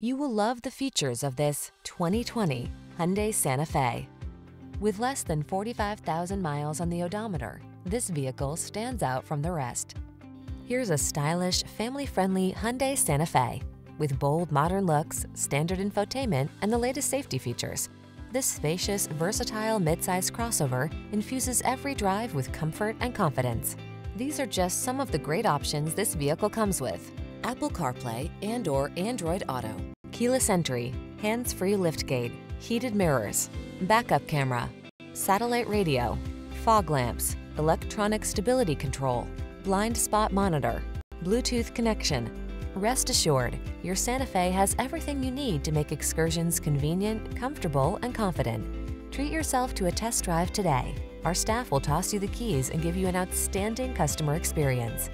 You will love the features of this 2020 Hyundai Santa Fe. With less than 45,000 miles on the odometer, this vehicle stands out from the rest. Here's a stylish, family-friendly Hyundai Santa Fe. With bold modern looks, standard infotainment, and the latest safety features. This spacious, versatile midsize crossover infuses every drive with comfort and confidence. These are just some of the great options this vehicle comes with. Apple CarPlay and or Android Auto, keyless entry, hands-free liftgate, heated mirrors, backup camera, satellite radio, fog lamps, electronic stability control, blind spot monitor, Bluetooth connection. Rest assured, your Santa Fe has everything you need to make excursions convenient, comfortable, and confident. Treat yourself to a test drive today. Our staff will toss you the keys and give you an outstanding customer experience.